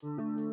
Música